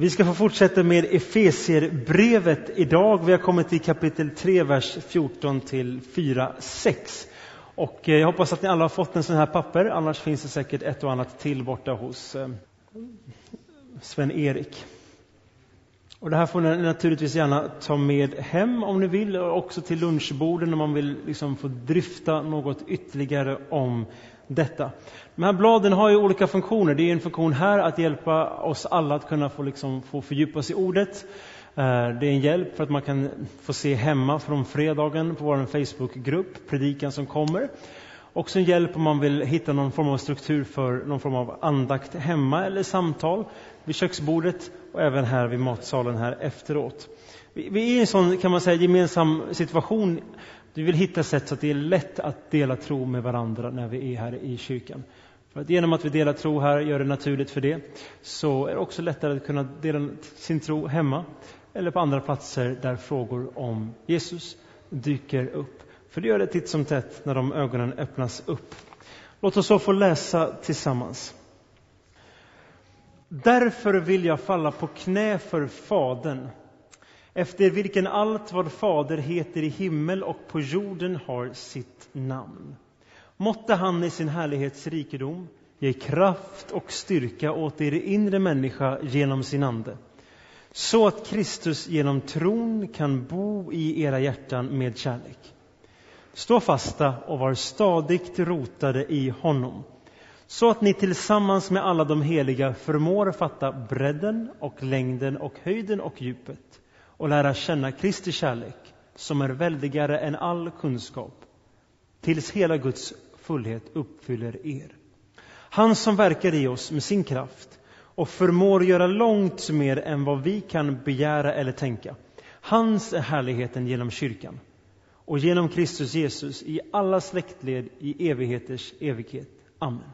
Vi ska få fortsätta med Efesierbrevet idag. Vi har kommit till kapitel 3, vers 14 till 4, 6. Och eh, jag hoppas att ni alla har fått en sån här papper, annars finns det säkert ett och annat till borta hos eh, Sven-Erik. Och det här får ni naturligtvis gärna ta med hem om ni vill, och också till lunchborden om man vill liksom få dryfta något ytterligare om detta. De här bladen har ju olika funktioner. Det är en funktion här att hjälpa oss alla att kunna få, liksom, få fördjupa sig i ordet. Eh, det är en hjälp för att man kan få se hemma från fredagen på vår Facebookgrupp, predikan som kommer. Också en hjälp om man vill hitta någon form av struktur för någon form av andakt hemma eller samtal vid köksbordet och även här vid matsalen här efteråt. Vi är i en sån, kan man säga, gemensam situation vi vill hitta sätt så att det är lätt att dela tro med varandra när vi är här i kyrkan. För att genom att vi delar tro här, gör det naturligt för det, så är det också lättare att kunna dela sin tro hemma eller på andra platser där frågor om Jesus dyker upp. För det gör det titt som tätt när de ögonen öppnas upp. Låt oss så få läsa tillsammans. Därför vill jag falla på knä för Fadern efter vilken allt vad Fader heter i himmel och på jorden har sitt namn. Måtte han i sin härlighetsrikedom ge kraft och styrka åt er inre människa genom sin Ande så att Kristus genom tron kan bo i era hjärtan med kärlek. Stå fasta och var stadigt rotade i honom så att ni tillsammans med alla de heliga förmår fatta bredden och längden och höjden och djupet och lära känna Kristi kärlek som är väldigare än all kunskap tills hela Guds fullhet uppfyller er. Han som verkar i oss med sin kraft och förmår göra långt mer än vad vi kan begära eller tänka. Hans är härligheten genom kyrkan och genom Kristus Jesus i alla släktled i evigheters evighet. Amen.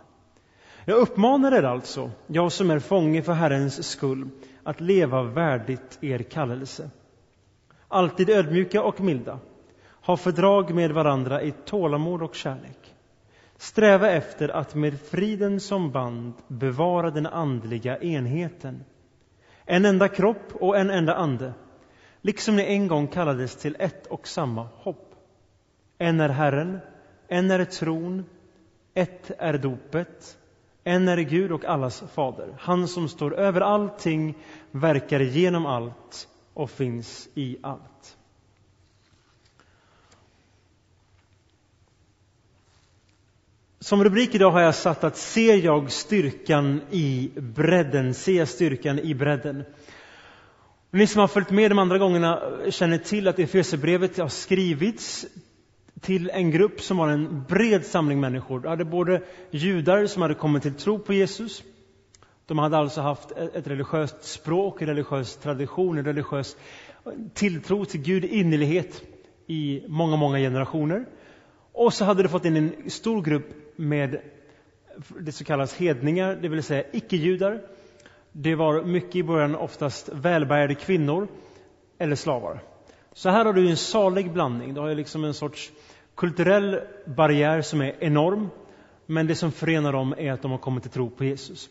Jag uppmanar er alltså, jag som är fånge för Herrens skull, att leva värdigt er kallelse. Alltid ödmjuka och milda. Ha fördrag med varandra i tålamod och kärlek. Sträva efter att med friden som band bevara den andliga enheten. En enda kropp och en enda ande, liksom ni en gång kallades till ett och samma hopp. En är Herren, en är tron, ett är dopet, en är Gud och allas fader, han som står över allting, verkar genom allt och finns i allt. Som rubrik idag har jag satt att Ser jag styrkan i bredden? Ser jag styrkan i bredden? Ni som har följt med de andra gångerna känner till att Efesierbrevet har skrivits till en grupp som var en bred samling människor. Det hade både judar som hade kommit till tro på Jesus. De hade alltså haft ett religiöst språk, en religiös tradition, en religiös tilltro till Gud, innerlighet i många, många generationer. Och så hade de fått in en stor grupp med det som kallas hedningar, det vill säga icke-judar. Det var mycket i början oftast välbärgade kvinnor eller slavar. Så här har du en salig blandning. Du har liksom en sorts kulturell barriär som är enorm. Men det som förenar dem är att de har kommit till tro på Jesus.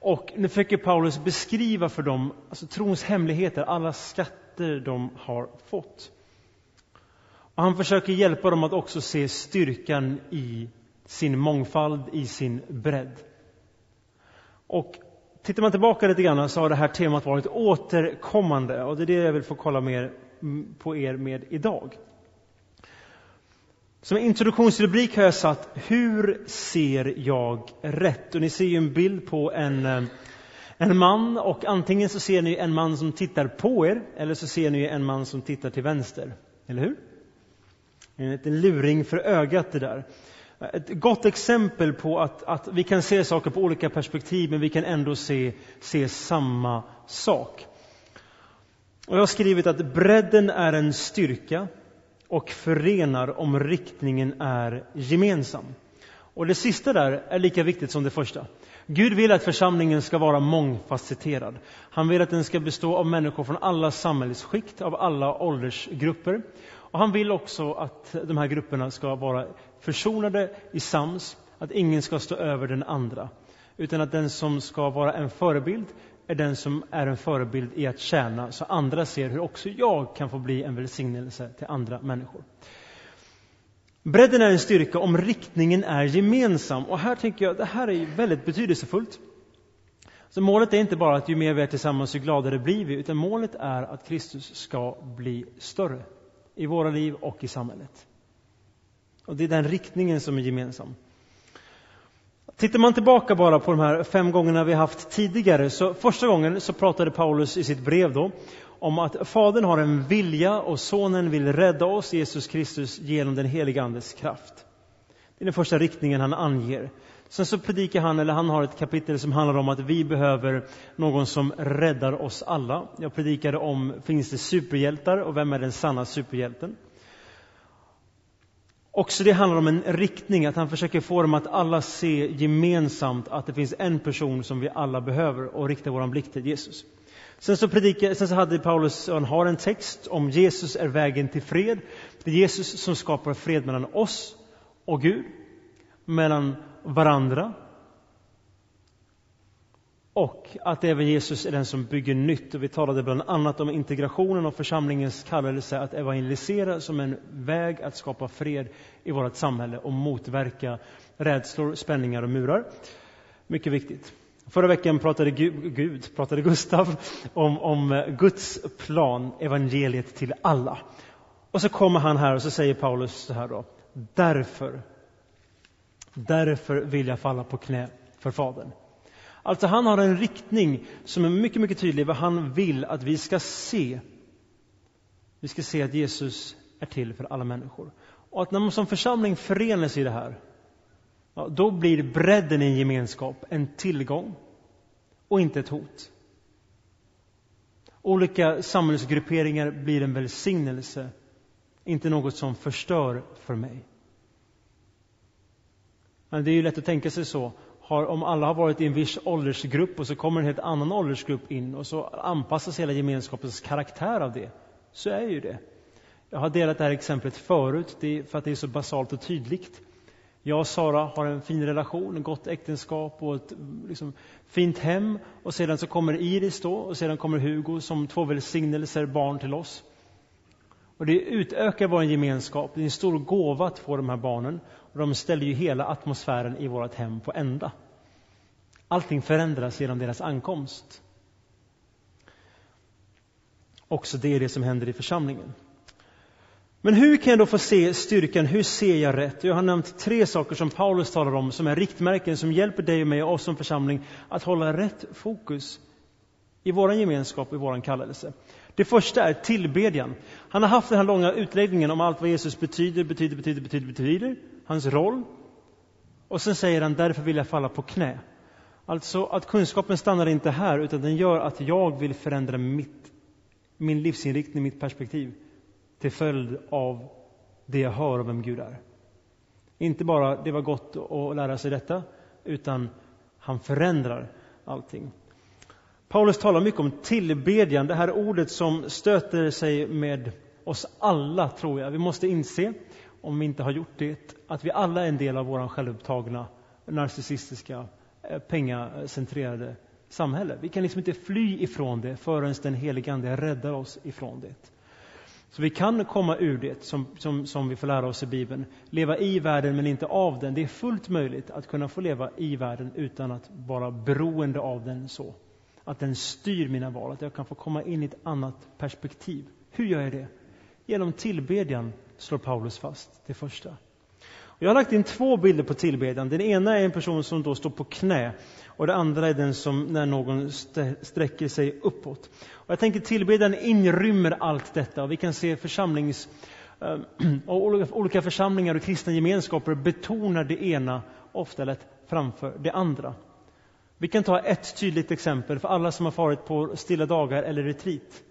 Och nu försöker Paulus beskriva för dem alltså, trons hemligheter, alla skatter de har fått. Och han försöker hjälpa dem att också se styrkan i sin mångfald, i sin bredd. Och tittar man tillbaka lite grann så har det här temat varit återkommande och det är det jag vill få kolla mer på er med idag. Som introduktionsrubrik har jag satt Hur ser jag rätt? Och ni ser ju en bild på en, eh, en man och antingen så ser ni en man som tittar på er eller så ser ni en man som tittar till vänster. Eller hur? En liten luring för ögat det där. Ett gott exempel på att, att vi kan se saker på olika perspektiv men vi kan ändå se, se samma sak. Och jag har skrivit att bredden är en styrka och förenar om riktningen är gemensam. Och det sista där är lika viktigt som det första. Gud vill att församlingen ska vara mångfacetterad. Han vill att den ska bestå av människor från alla samhällsskikt, av alla åldersgrupper. Och han vill också att de här grupperna ska vara försonade i sams, att ingen ska stå över den andra. Utan att den som ska vara en förebild är den som är en förebild i att tjäna så andra ser hur också jag kan få bli en välsignelse till andra människor. Bredden är en styrka om riktningen är gemensam och här tänker jag det här är väldigt betydelsefullt. Så målet är inte bara att ju mer vi är tillsammans ju gladare blir vi utan målet är att Kristus ska bli större i våra liv och i samhället. Och det är den riktningen som är gemensam. Tittar man tillbaka bara på de här fem gångerna vi haft tidigare, så första gången så pratade Paulus i sitt brev då om att Fadern har en vilja och Sonen vill rädda oss, Jesus Kristus, genom den heliga Andes kraft. Det är den första riktningen han anger. Sen så predikar han, eller han har ett kapitel som handlar om att vi behöver någon som räddar oss alla. Jag predikade om, finns det superhjältar och vem är den sanna superhjälten? Också det handlar om en riktning, att han försöker få dem att alla se gemensamt att det finns en person som vi alla behöver och rikta vår blick till Jesus. Sen så, predikade, sen så hade Paulus, han har en text om Jesus är vägen till fred. Det är Jesus som skapar fred mellan oss och Gud, mellan varandra och att även Jesus är den som bygger nytt. Och vi talade bland annat om integrationen och församlingens kallelse att evangelisera som en väg att skapa fred i vårt samhälle och motverka rädslor, spänningar och murar. Mycket viktigt. Förra veckan pratade Gud, Gud pratade Gustav om, om Guds plan, evangeliet till alla. Och så kommer han här och så säger Paulus så här då. Därför, därför vill jag falla på knä för Fadern. Alltså han har en riktning som är mycket, mycket tydlig vad han vill att vi ska se. Vi ska se att Jesus är till för alla människor. Och att när man som församling förenas i det här, ja, då blir bredden i en gemenskap en tillgång och inte ett hot. Olika samhällsgrupperingar blir en välsignelse, inte något som förstör för mig. Men det är ju lätt att tänka sig så har, om alla har varit i en viss åldersgrupp och så kommer en helt annan åldersgrupp in och så anpassas hela gemenskapens karaktär av det. Så är ju det. Jag har delat det här exemplet förut för att det är så basalt och tydligt. Jag och Sara har en fin relation, ett gott äktenskap och ett liksom, fint hem. Och sedan så kommer Iris då och sedan kommer Hugo som två välsignelser, barn till oss. Och det utökar vår gemenskap. Det är en stor gåva att få de här barnen. Och de ställer ju hela atmosfären i vårt hem på ända. Allting förändras genom deras ankomst. Också det är det som händer i församlingen. Men hur kan jag då få se styrkan? Hur ser jag rätt? Jag har nämnt tre saker som Paulus talar om som är riktmärken som hjälper dig och mig och oss som församling att hålla rätt fokus i vår gemenskap, i vår kallelse. Det första är tillbedjan. Han har haft den här långa utläggningen om allt vad Jesus betyder, betyder, betyder, betyder, betyder, hans roll. Och sen säger han, därför vill jag falla på knä. Alltså att kunskapen stannar inte här, utan den gör att jag vill förändra mitt, min livsinriktning, mitt perspektiv till följd av det jag hör om vem Gud är. Inte bara det var gott att lära sig detta, utan han förändrar allting. Paulus talar mycket om tillbedjan, det här ordet som stöter sig med oss alla, tror jag. Vi måste inse, om vi inte har gjort det, att vi alla är en del av vår självupptagna, narcissistiska, eh, pengacentrerade samhälle. Vi kan liksom inte fly ifrån det förrän den helige Ande räddar oss ifrån det. Så vi kan komma ur det, som, som, som vi får lära oss i Bibeln. Leva i världen men inte av den. Det är fullt möjligt att kunna få leva i världen utan att vara beroende av den så att den styr mina val, att jag kan få komma in i ett annat perspektiv. Hur gör jag det? Genom tillbedjan, slår Paulus fast, det första. Jag har lagt in två bilder på tillbedjan. Den ena är en person som då står på knä och den andra är den som när någon sträcker sig uppåt. Och jag tänker tillbedjan inrymmer allt detta och vi kan se församlings eh, och olika församlingar och kristna gemenskaper betonar det ena ofta lätt framför det andra. Vi kan ta ett tydligt exempel för alla som har farit på stilla dagar eller retreat.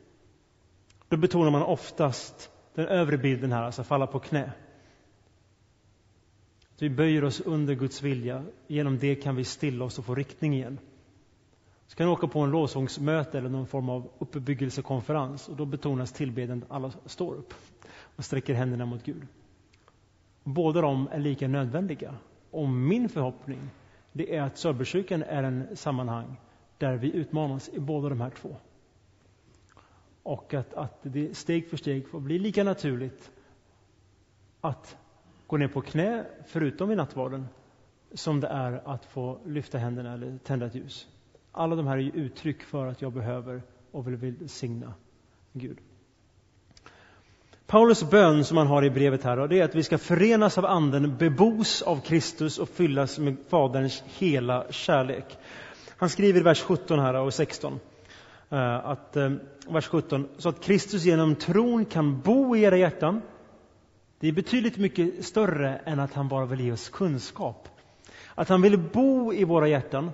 Då betonar man oftast den övre bilden här, alltså falla på knä. Att vi böjer oss under Guds vilja. Genom det kan vi stilla oss och få riktning igen. Så kan vi åka på en lovsångsmöte eller någon form av uppbyggelsekonferens och då betonas tillbedjan att alla står upp och sträcker händerna mot Gud. Båda de är lika nödvändiga. Och min förhoppning det är att Sörbergskyrkan är en sammanhang där vi utmanas i båda de här två. Och att, att det steg för steg får bli lika naturligt att gå ner på knä, förutom i nattvarden, som det är att få lyfta händerna eller tända ett ljus. Alla de här är uttryck för att jag behöver och vill välsigna Gud. Paulus bön som han har i brevet här, det är att vi ska förenas av Anden, bebos av Kristus och fyllas med Faderns hela kärlek. Han skriver i vers 17 här och 16, eh, att, eh, vers 17, så att Kristus genom tron kan bo i era hjärtan. Det är betydligt mycket större än att han bara vill ge oss kunskap. Att han vill bo i våra hjärtan.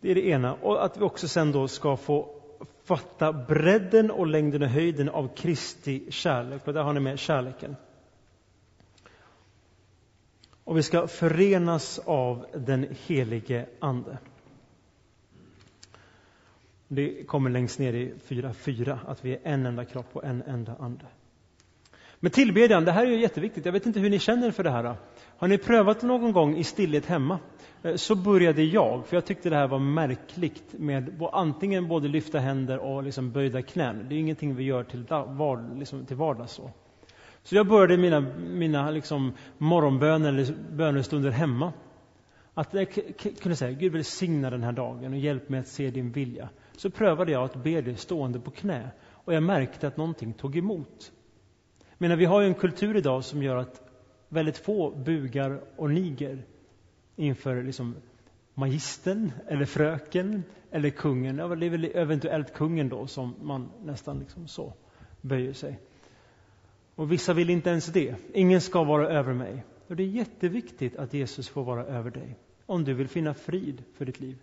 Det är det ena. Och att vi också sen då ska få fatta bredden och längden och höjden av Kristi kärlek. Och där har ni med kärleken. Och vi ska förenas av den helige Ande. Det kommer längst ner i 4.4, att vi är en enda kropp och en enda ande. Men tillbedjan, det här är ju jätteviktigt. Jag vet inte hur ni känner för det här. Har ni prövat någon gång i stillhet hemma? Eh, så började jag, för jag tyckte det här var märkligt med antingen både lyfta händer och liksom böjda knän. Det är ingenting vi gör till, var, liksom till vardags. Så. så jag började mina, mina liksom morgonböner eller bönestunder hemma. Att jag kunde säga, Gud välsigna den här dagen och hjälp mig att se din vilja. Så prövade jag att be det stående på knä och jag märkte att någonting tog emot menar, vi har ju en kultur idag som gör att väldigt få bugar och niger inför liksom magistern eller fröken eller kungen. Det är väl eventuellt kungen då som man nästan liksom så böjer sig. Och vissa vill inte ens det. Ingen ska vara över mig. Och det är jätteviktigt att Jesus får vara över dig om du vill finna frid för ditt liv.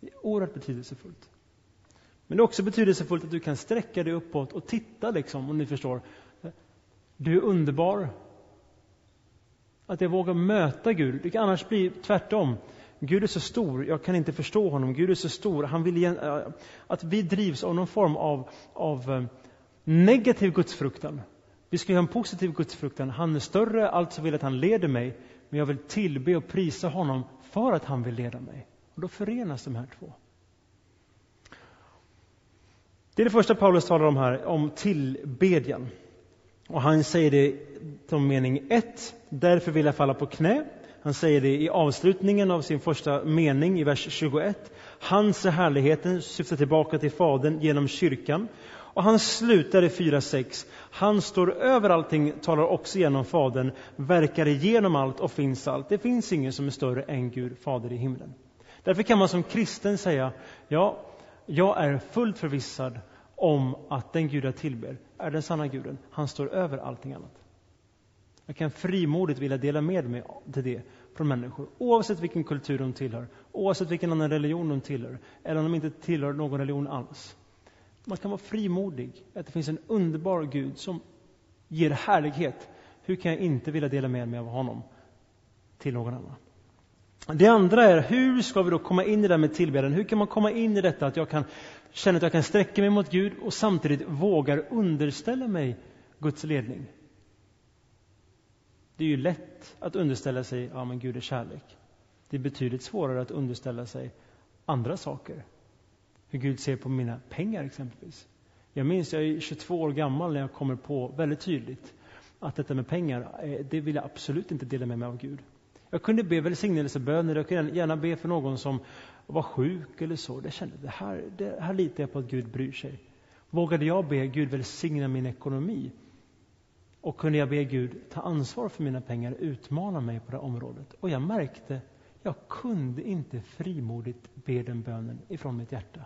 Det är oerhört betydelsefullt. Men det är också betydelsefullt att du kan sträcka dig uppåt och titta, liksom, om ni förstår. Du är underbar. Att jag vågar möta Gud. Det kan annars bli tvärtom. Gud är så stor, jag kan inte förstå honom. Gud är så stor. Han vill igen, eh, att vi drivs av någon form av, av eh, negativ gudsfruktan. Vi ska ha en positiv gudsfruktan. Han är större, alltså vill att han leder mig. Men jag vill tillbe och prisa honom för att han vill leda mig. Och då förenas de här två. Det är det första Paulus talar om här, om tillbedjan. Och han säger det som mening 1, därför vill jag falla på knä. Han säger det i avslutningen av sin första mening i vers 21. Hans härligheten syftar tillbaka till Fadern genom kyrkan. Och han slutar i 4.6. Han står över allting, talar också genom Fadern, verkar igenom allt och finns allt. Det finns ingen som är större än Gud, Fader i himlen. Därför kan man som kristen säga, ja, jag är fullt förvissad om att den Gud jag tillber är den sanna guden. Han står över allting annat. Jag kan frimodigt vilja dela med mig till det från människor, oavsett vilken kultur de tillhör, oavsett vilken annan religion de tillhör, eller om de inte tillhör någon religion alls. Man kan vara frimodig, att det finns en underbar Gud som ger härlighet. Hur kan jag inte vilja dela med mig av honom till någon annan? Det andra är, hur ska vi då komma in i det där med tillbedjan? Hur kan man komma in i detta att jag kan känna att jag kan sträcka mig mot Gud och samtidigt vågar underställa mig Guds ledning? Det är ju lätt att underställa sig, ja men Gud är kärlek. Det är betydligt svårare att underställa sig andra saker. Hur Gud ser på mina pengar exempelvis. Jag minns, jag är 22 år gammal när jag kommer på väldigt tydligt att detta med pengar, eh, det vill jag absolut inte dela med mig av Gud. Jag kunde be välsignelseböner, jag kunde gärna be för någon som var sjuk eller så. Jag kände, det här, det här litar jag på att Gud bryr sig. Vågade jag be Gud välsigna min ekonomi? Och kunde jag be Gud ta ansvar för mina pengar, utmana mig på det området? Och jag märkte, jag kunde inte frimodigt be den bönen ifrån mitt hjärta.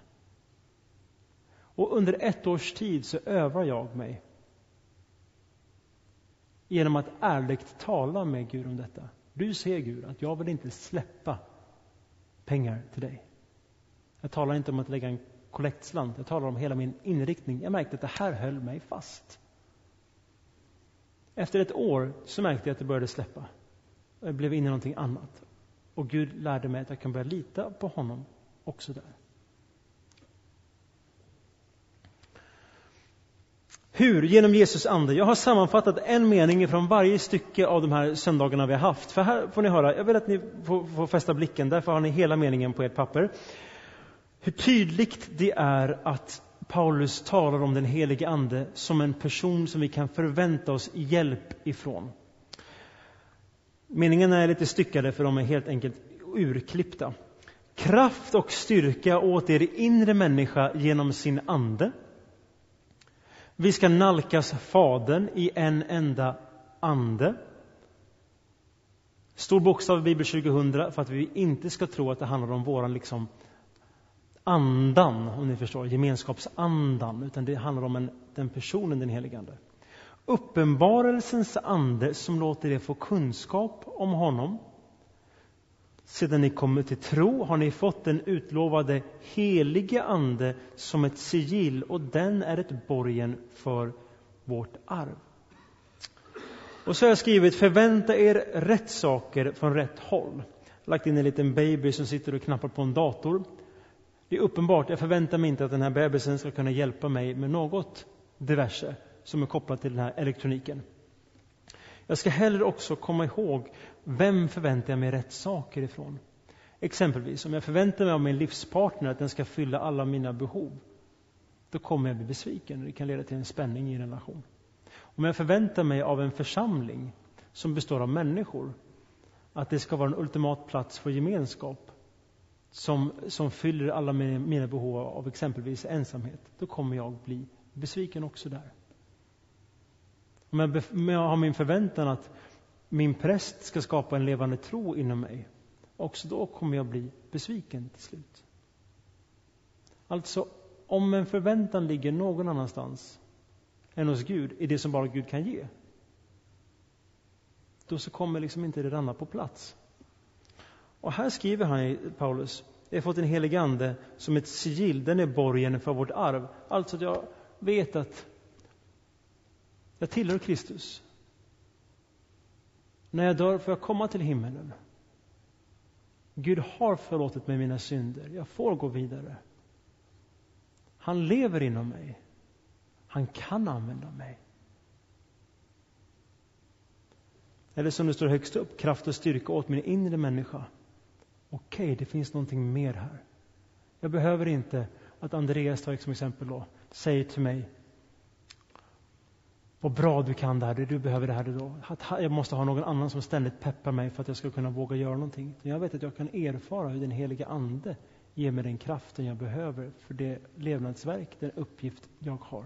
Och under ett års tid så övar jag mig genom att ärligt tala med Gud om detta. Du ser Gud att jag vill inte släppa pengar till dig. Jag talar inte om att lägga en kollektslant, jag talar om hela min inriktning. Jag märkte att det här höll mig fast. Efter ett år så märkte jag att det började släppa. Jag blev inne i någonting annat. Och Gud lärde mig att jag kan börja lita på honom också där. Hur? Genom Jesus ande. Jag har sammanfattat en mening från varje stycke av de här söndagarna vi har haft. För här får ni höra, jag vill att ni får, får fästa blicken, därför har ni hela meningen på ert papper. Hur tydligt det är att Paulus talar om den helige Ande som en person som vi kan förvänta oss hjälp ifrån. Meningarna är lite styckade för de är helt enkelt urklippta. Kraft och styrka åt er inre människa genom sin ande. Vi ska nalkas Fadern i en enda ande. Stor bokstav i Bibel 2000 för att vi inte ska tro att det handlar om våran liksom andan, om ni förstår, gemenskapsandan, utan det handlar om en, den personen, den helige Ande. Uppenbarelsens ande som låter er få kunskap om honom. Sedan ni kommit till tro har ni fått den utlovade helige Ande som ett sigill och den är ett borgen för vårt arv. Och så har jag skrivit förvänta er rätt saker från rätt håll. Lagt in en liten baby som sitter och knappar på en dator. Det är uppenbart, jag förväntar mig inte att den här bebisen ska kunna hjälpa mig med något diverse som är kopplat till den här elektroniken. Jag ska heller också komma ihåg vem förväntar jag mig rätt saker ifrån. Exempelvis, om jag förväntar mig av min livspartner att den ska fylla alla mina behov, då kommer jag bli besviken och det kan leda till en spänning i en relation. Om jag förväntar mig av en församling som består av människor att det ska vara en ultimat plats för gemenskap, som, som fyller alla mina behov av exempelvis ensamhet, då kommer jag bli besviken också där. Om jag, om jag har min förväntan att min präst ska skapa en levande tro inom mig, också då kommer jag bli besviken till slut. Alltså, om en förväntan ligger någon annanstans än hos Gud, i det som bara Gud kan ge, då så kommer liksom inte det ramla på plats. Och här skriver han, Paulus, jag har fått en helig ande som ett sigill, den är borgen för vårt arv. Alltså att jag vet att jag tillhör Kristus. När jag dör får jag komma till himmelen. Gud har förlåtit mig mina synder. Jag får gå vidare. Han lever inom mig. Han kan använda mig. Eller som det står högst upp, kraft och styrka åt min inre människa okej, okay, det finns någonting mer här. Jag behöver inte att Andreas, tar som exempel då, säger till mig vad bra du kan det här, du behöver det här idag. Jag måste ha någon annan som ständigt peppar mig för att jag ska kunna våga göra någonting. Jag vet att jag kan erfara hur den heliga Ande ger mig den kraften jag behöver för det levnadsverk, den uppgift jag har.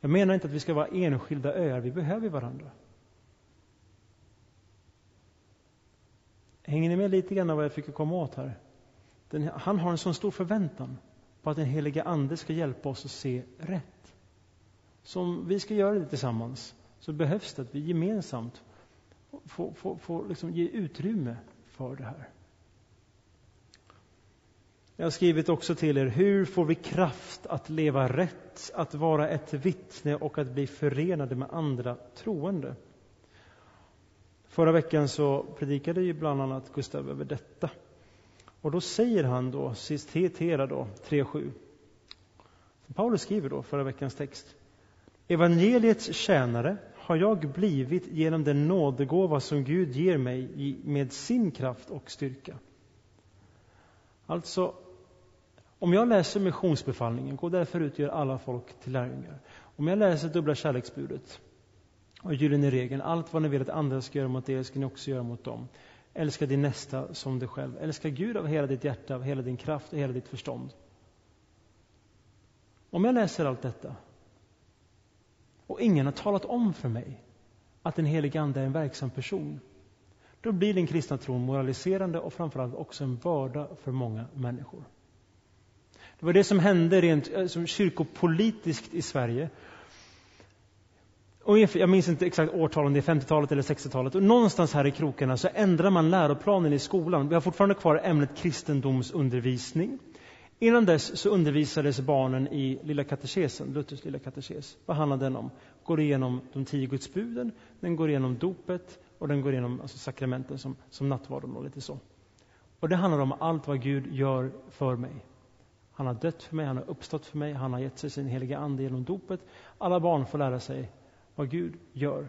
Jag menar inte att vi ska vara enskilda öar, vi behöver varandra. Hänger ni med lite grann vad jag fick komma åt här? Den, han har en sån stor förväntan på att den heliga Ande ska hjälpa oss att se rätt. Så om vi ska göra det tillsammans så behövs det att vi gemensamt får, får, får liksom ge utrymme för det här. Jag har skrivit också till er, hur får vi kraft att leva rätt, att vara ett vittne och att bli förenade med andra troende? Förra veckan så predikade ju bland annat Gustav över detta. Och då säger han då, citerar då, 3.7. Paulus skriver då, förra veckans text. Evangeliets tjänare har jag blivit genom den nådegåva som Gud ger mig med sin kraft och styrka. Alltså, om jag läser missionsbefallningen, gå därför ut och gör alla folk till lärjungar. Om jag läser dubbla kärleksbudet, och gyllene regeln, allt vad ni vill att andra ska göra mot er ska ni också göra mot dem. Älska din nästa som dig själv. Älska Gud av hela ditt hjärta, av hela din kraft och hela ditt förstånd. Om jag läser allt detta och ingen har talat om för mig att den helige Ande är en verksam person, då blir den kristna tron moraliserande och framförallt också en börda för många människor. Det var det som hände rent eh, som kyrkopolitiskt i Sverige jag minns inte exakt årtal, om det är 50-talet eller 60-talet. Och någonstans här i krokarna så ändrar man läroplanen i skolan. Vi har fortfarande kvar ämnet kristendomsundervisning. Innan dess så undervisades barnen i Lilla katekesen, Luthers lilla katekes. Vad handlar den om? Går igenom de tio gudsbuden, den går igenom dopet och den går igenom alltså sakramenten som, som nattvarden och lite så. Och det handlar om allt vad Gud gör för mig. Han har dött för mig, han har uppstått för mig, han har gett sig sin heliga Ande genom dopet. Alla barn får lära sig vad Gud gör.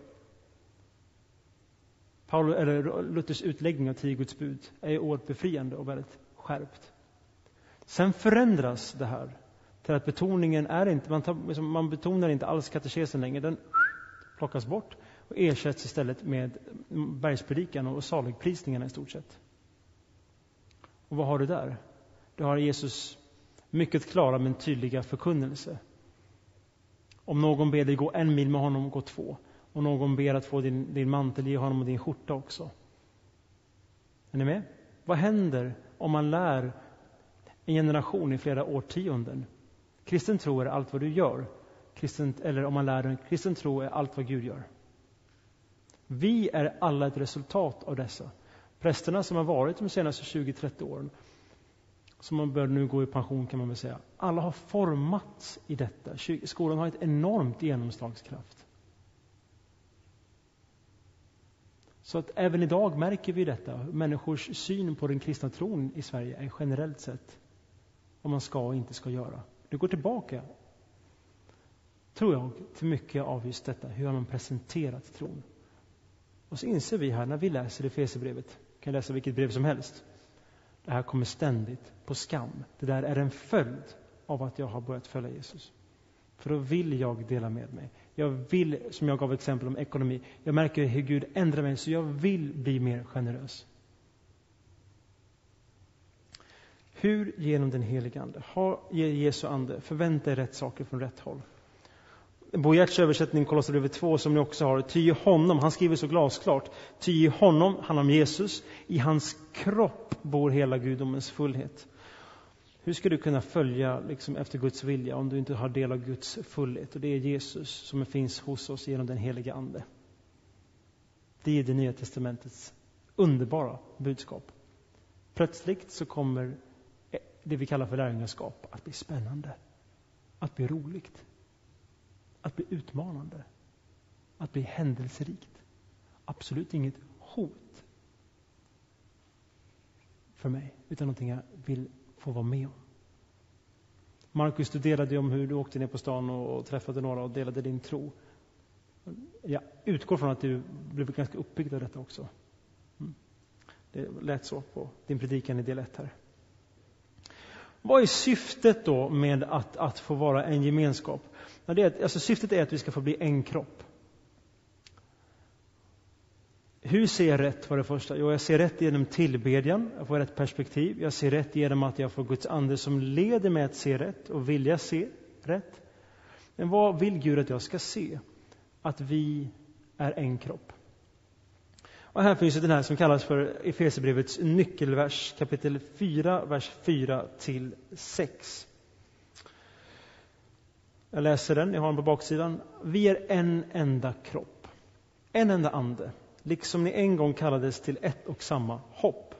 Paul, eller Luthers utläggning av tio Guds bud är oerhört befriande och väldigt skärpt. Sen förändras det här till att betoningen är inte, man, tar, liksom, man betonar inte alls katekesen längre, den plockas bort och ersätts istället med bergspredikan och saligprisningarna i stort sett. Och vad har du där? Du har Jesus mycket klara men tydliga förkunnelse. Om någon ber dig gå en mil med honom, gå två. Om någon ber att få din, din mantel, ge honom och din skjorta också. Är ni med? Vad händer om man lär en generation i flera årtionden? Kristen tro är allt vad du gör. Kristen, eller om man lär den, kristen tro är allt vad Gud gör. Vi är alla ett resultat av dessa. Prästerna som har varit de senaste 20-30 åren, som man bör nu gå i pension kan man väl säga, alla har formats i detta. Skolan har ett enormt genomslagskraft. Så att även idag märker vi detta. Människors syn på den kristna tron i Sverige är generellt sett vad man ska och inte ska göra. Det går tillbaka, tror jag, till mycket av just detta. Hur har man presenterat tron? Och så inser vi här när vi läser Efesierbrevet, kan läsa vilket brev som helst. Det här kommer ständigt på skam. Det där är en följd av att jag har börjat följa Jesus. För då vill jag dela med mig. Jag vill, som jag gav exempel om ekonomi, jag märker hur Gud ändrar mig så jag vill bli mer generös. Hur? Genom den helige Ande. Ha Jesu Ande. Förvänta er rätt saker från rätt håll. Bo Giertz översättning, Kolosserbrevet 2, som ni också har. Ty i honom, han skriver så glasklart, ty i honom, han om Jesus, i hans kropp bor hela gudomens fullhet. Hur ska du kunna följa liksom, efter Guds vilja om du inte har del av Guds fullhet? Och det är Jesus som finns hos oss genom den heliga Ande. Det är det Nya Testamentets underbara budskap. Plötsligt så kommer det vi kallar för lärjungaskap att bli spännande, att bli roligt, att bli utmanande, att bli händelserikt. Absolut inget hot för mig, utan någonting jag vill få vara med om. Markus, du delade om hur du åkte ner på stan och träffade några och delade din tro. Jag utgår från att du blev ganska uppbyggd av detta också. Mm. Det lät så på din predikan i del 1 här. Vad är syftet då med att, att få vara en gemenskap? det är, alltså syftet är att vi ska få bli en kropp. Hur ser jag rätt för det första? Jo, jag ser rätt genom tillbedjan, jag får rätt perspektiv. Jag ser rätt genom att jag får Guds ande som leder mig att se rätt och vilja se rätt. Men vad vill Gud att jag ska se? Att vi är en kropp. Och här finns den här som kallas för Efesierbrevets nyckelvers, kapitel 4, vers 4 till 6. Jag läser den, jag har den på baksidan. Vi är en enda kropp, en enda ande, liksom ni en gång kallades till ett och samma hopp.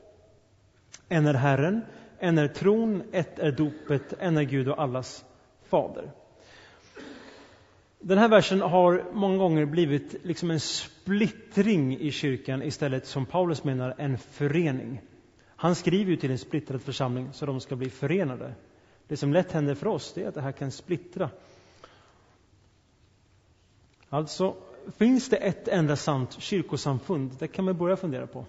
En är Herren, en är tron, ett är dopet, en är Gud och allas fader. Den här versen har många gånger blivit liksom en splittring i kyrkan istället, som Paulus menar, en förening. Han skriver ju till en splittrad församling så de ska bli förenade. Det som lätt händer för oss det är att det här kan splittra. Alltså, finns det ett enda sant kyrkosamfund? Det kan man börja fundera på.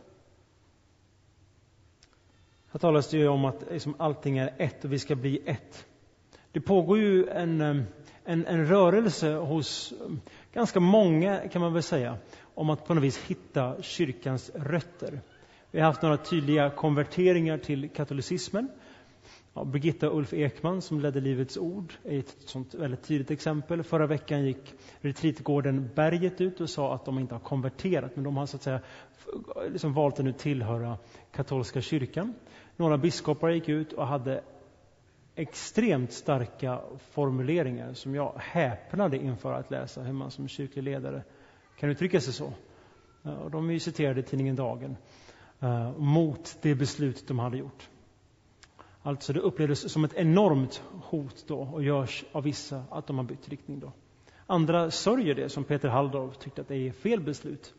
Här talas det ju om att liksom allting är ett och vi ska bli ett. Det pågår ju en eh, en, en rörelse hos ganska många, kan man väl säga, om att på något vis hitta kyrkans rötter. Vi har haft några tydliga konverteringar till katolicismen. Ja, Birgitta Ulf Ekman som ledde Livets Ord är ett sånt väldigt tydligt exempel. Förra veckan gick retreatgården Berget ut och sa att de inte har konverterat, men de har så att säga liksom valt att nu tillhöra katolska kyrkan. Några biskopar gick ut och hade extremt starka formuleringar som jag häpnade inför att läsa hur man som kyrklig ledare kan uttrycka sig så. Eh, de är ju citerade i tidningen Dagen eh, mot det beslut de hade gjort. Alltså det upplevdes som ett enormt hot då och görs av vissa att de har bytt riktning då. Andra sörjer det, som Peter Halldorf tyckte att det är fel beslut.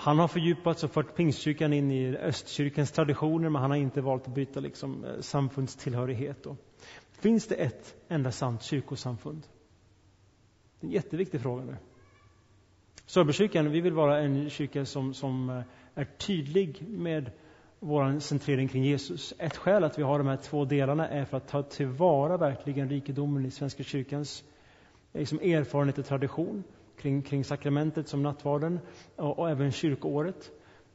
Han har fördjupats och fört pingstkyrkan in i östkyrkans traditioner men han har inte valt att byta liksom, eh, samfundstillhörighet. Då. Finns det ett enda sant kyrkosamfund? Det är en jätteviktig fråga nu. Sörbykyrkan, vi vill vara en kyrka som, som eh, är tydlig med vår centrering kring Jesus. Ett skäl att vi har de här två delarna är för att ta tillvara verkligen rikedomen i Svenska kyrkans eh, liksom erfarenhet och tradition kring, kring sakramentet som nattvarden och, och även kyrkoåret.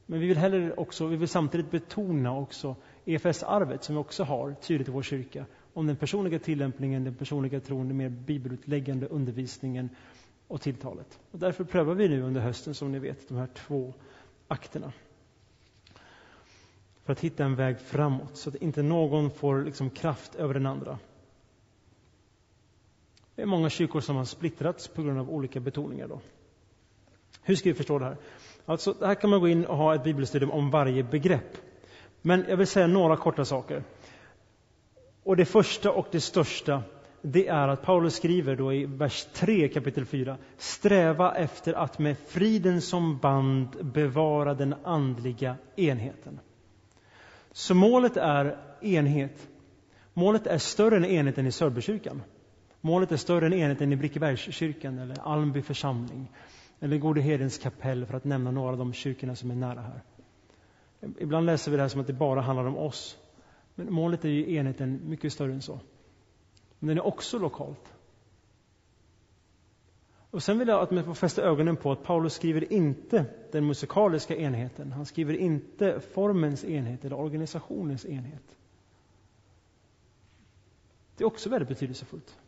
Men vi vill, hellre också, vi vill samtidigt betona också EFS-arvet som vi också har tydligt i vår kyrka om den personliga tillämpningen, den personliga tron, den mer bibelutläggande undervisningen och tilltalet. Och därför prövar vi nu under hösten, som ni vet, de här två akterna. För att hitta en väg framåt, så att inte någon får liksom kraft över den andra. Det är många kyrkor som har splittrats på grund av olika betoningar. Då. Hur ska vi förstå det här? Alltså, här kan man gå in och ha ett bibelstudium om varje begrepp. Men jag vill säga några korta saker. Och det första och det största, det är att Paulus skriver då i vers 3 kapitel 4. Sträva efter att med friden som band bevara den andliga enheten. Så målet är enhet. Målet är större än enheten i Sörbergskyrkan. Målet är större än enheten i Brickebergskyrkan eller Almby församling eller Gode Hedens kapell för att nämna några av de kyrkorna som är nära här. Ibland läser vi det här som att det bara handlar om oss. Men målet är ju enheten mycket större än så. Men den är också lokalt. Och Sen vill jag att man får fästa ögonen på att Paulus skriver inte den musikaliska enheten. Han skriver inte formens enhet eller organisationens enhet. Det är också väldigt betydelsefullt.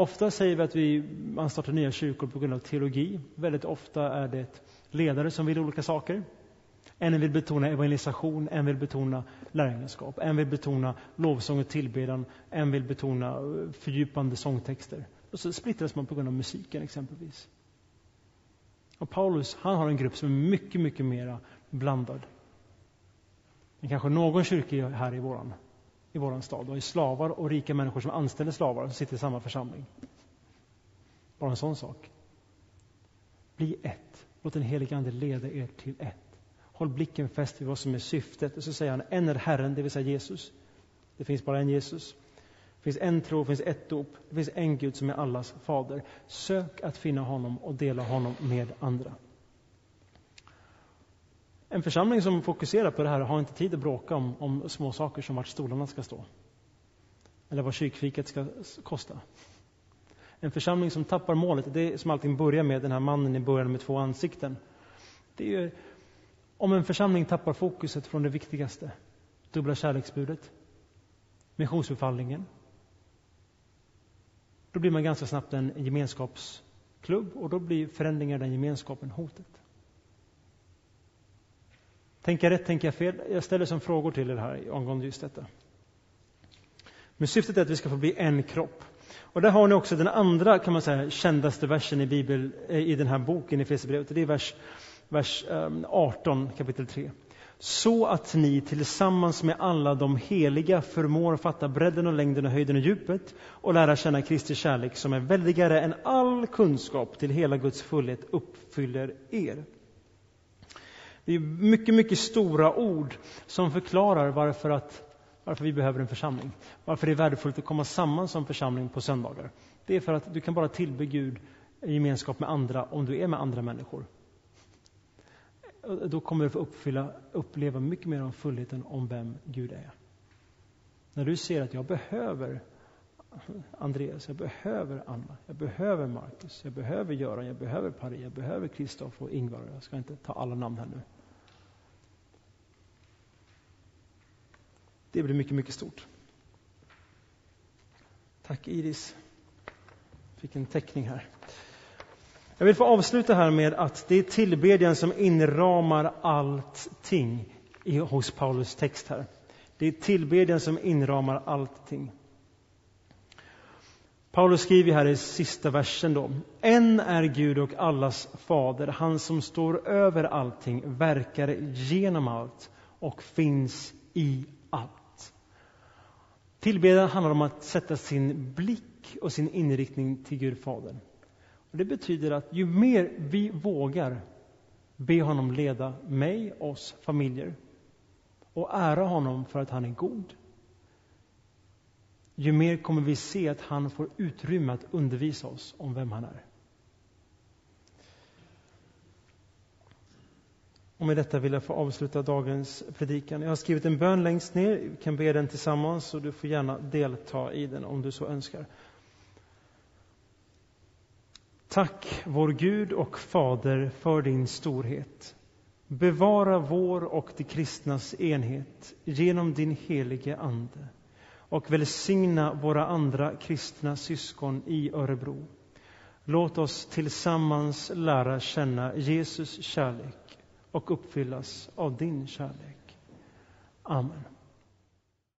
Ofta säger vi att vi, man startar nya kyrkor på grund av teologi. Väldigt ofta är det ledare som vill olika saker. En vill betona evangelisation, en vill betona lärjungaskap, en vill betona lovsång och tillbedjan, en vill betona fördjupande sångtexter. Och så splittras man på grund av musiken exempelvis. Och Paulus, han har en grupp som är mycket, mycket mera blandad. Det kanske någon kyrka här i våran, i våran stad. Och är slavar och rika människor som anställer slavar som sitter i samma församling. Bara en sån sak. Bli ett. Låt den helige Ande leda er till ett. Håll blicken fäst vid vad som är syftet. Och så säger han, en är Herren, det vill säga Jesus. Det finns bara en Jesus. Det finns en tro, det finns ett dop. Det finns en Gud som är allas fader. Sök att finna honom och dela honom med andra. En församling som fokuserar på det här har inte tid att bråka om, om små saker som vart stolarna ska stå. Eller vad kyrkfiket ska kosta. En församling som tappar målet, det är som allting börjar med, den här mannen i början med två ansikten. Det är ju om en församling tappar fokuset från det viktigaste, dubbla kärleksbudet, missionsbefallningen, då blir man ganska snabbt en gemenskapsklubb och då blir förändringar i den gemenskapen hotet. Tänker jag rätt, tänker jag fel? Jag ställer som frågor till er här angående just detta. Men syftet är att vi ska få bli en kropp. Och där har ni också den andra, kan man säga, kändaste versen i, Bibel, eh, i den här boken, i Efesierbrevet. Det är vers vers eh, 18 kapitel 3. Så att ni tillsammans med alla de heliga förmår fatta bredden och längden och höjden och djupet och lära känna Kristi kärlek som är väldigare än all kunskap till hela Guds fullhet uppfyller er. Det är mycket, mycket stora ord som förklarar varför, att, varför vi behöver en församling. Varför det är värdefullt att komma samman som församling på söndagar. Det är för att du kan bara tillbe Gud i gemenskap med andra om du är med andra människor då kommer du få uppfylla, uppleva mycket mer av fullheten om vem Gud är. När du ser att jag behöver Andreas, jag behöver Anna, jag behöver Markus, jag behöver Göran, jag behöver Paris, jag behöver Kristoffer och Ingvar. Jag ska inte ta alla namn här nu. Det blir mycket, mycket stort. Tack Iris. Fick en teckning här. Jag vill få avsluta här med att det är tillbedjan som inramar allting hos Paulus text här. Det är tillbedjan som inramar allting. Paulus skriver här i sista versen då. En är Gud och allas fader, han som står över allting, verkar genom allt och finns i allt. Tillbedjan handlar om att sätta sin blick och sin inriktning till Gud Fadern. Och det betyder att ju mer vi vågar Be honom leda mig, oss, familjer och ära honom för att han är god. Ju mer kommer vi se att han får utrymme att undervisa oss om vem han är. Och med detta vill jag få avsluta dagens predikan. Jag har skrivit en bön längst ner, vi kan be den tillsammans och du får gärna delta i den om du så önskar. Tack, vår Gud och Fader, för din storhet. Bevara vår och de kristnas enhet genom din helige Ande och välsigna våra andra kristna syskon i Örebro. Låt oss tillsammans lära känna Jesus kärlek och uppfyllas av din kärlek. Amen.